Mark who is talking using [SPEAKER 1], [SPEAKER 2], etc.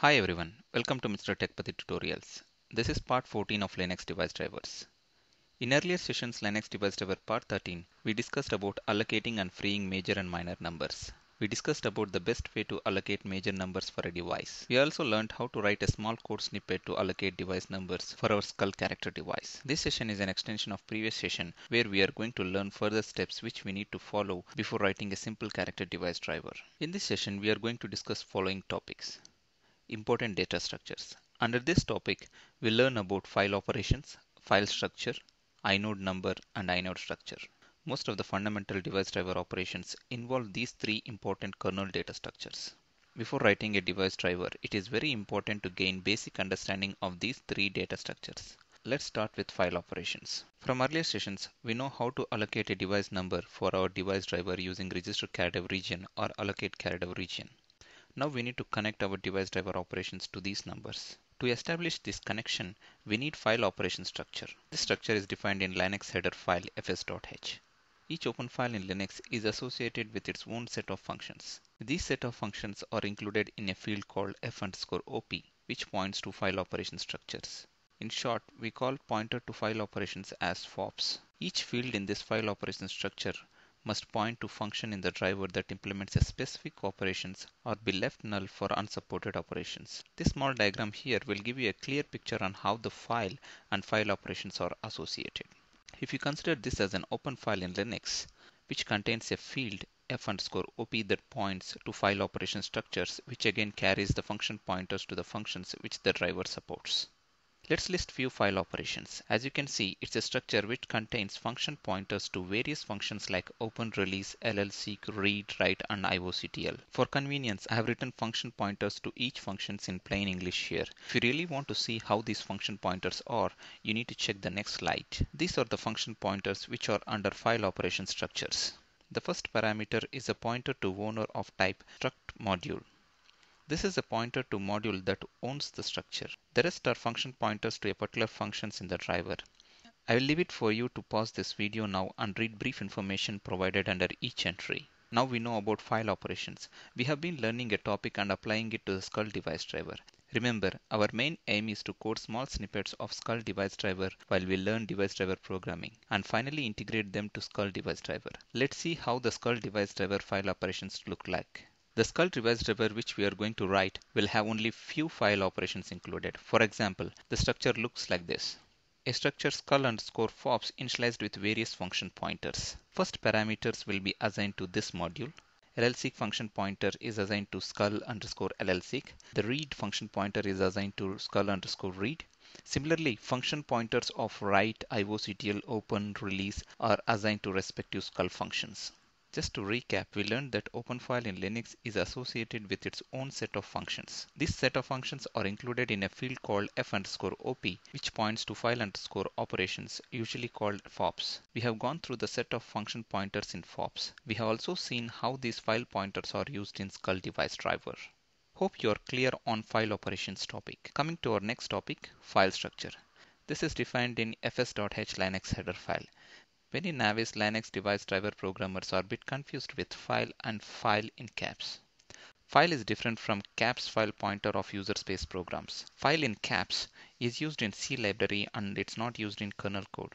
[SPEAKER 1] Hi everyone, welcome to Mr. Techpathi Tutorials. This is part 14 of Linux device drivers. In earlier sessions Linux device driver part 13, we discussed about allocating and freeing major and minor numbers. We discussed about the best way to allocate major numbers for a device. We also learned how to write a small code snippet to allocate device numbers for our scull character device. This session is an extension of previous session where we are going to learn further steps which we need to follow before writing a simple character device driver. In this session we are going to discuss following topics important data structures. Under this topic, we learn about file operations, file structure, inode number, and inode structure. Most of the fundamental device driver operations involve these three important kernel data structures. Before writing a device driver, it is very important to gain basic understanding of these three data structures. Let's start with file operations. From earlier sessions, we know how to allocate a device number for our device driver using register character region or allocate character region. Now we need to connect our device driver operations to these numbers. To establish this connection, we need file operation structure. This structure is defined in Linux header file fs.h. Each open file in Linux is associated with its own set of functions. These set of functions are included in a field called f op, which points to file operation structures. In short, we call pointer to file operations as FOPs. Each field in this file operation structure must point to function in the driver that implements a specific operations or be left null for unsupported operations. This small diagram here will give you a clear picture on how the file and file operations are associated. If you consider this as an open file in Linux, which contains a field f underscore op that points to file operation structures, which again carries the function pointers to the functions which the driver supports. Let's list few file operations. As you can see, it's a structure which contains function pointers to various functions like open, release, llseek, read, write, and ioctl. For convenience, I have written function pointers to each functions in plain English here. If you really want to see how these function pointers are, you need to check the next slide. These are the function pointers which are under file operation structures. The first parameter is a pointer to owner of type struct module. This is a pointer to module that owns the structure. The rest are function pointers to a particular functions in the driver. I will leave it for you to pause this video now and read brief information provided under each entry. Now we know about file operations. We have been learning a topic and applying it to the Scull device driver. Remember, our main aim is to code small snippets of Scull device driver while we learn device driver programming and finally integrate them to Scull device driver. Let's see how the Scull device driver file operations look like. The Scull device driver which we are going to write will have only few file operations included. For example, the structure looks like this. A structure scull underscore fops initialized with various function pointers. First parameters will be assigned to this module. llseek function pointer is assigned to scull underscore llseek. The read function pointer is assigned to scull underscore read. Similarly, function pointers of write, ioctl, open, release are assigned to respective scull functions. Just to recap, we learned that OpenFile in Linux is associated with its own set of functions. This set of functions are included in a field called f underscore op, which points to file underscore operations, usually called FOPs. We have gone through the set of function pointers in FOPs. We have also seen how these file pointers are used in Scull device driver. Hope you are clear on file operations topic. Coming to our next topic, file structure. This is defined in fs.h Linux header file. Many novice Linux device driver programmers are a bit confused with file and file in caps. File is different from caps file pointer of user space programs. File in caps is used in C library and it's not used in kernel code.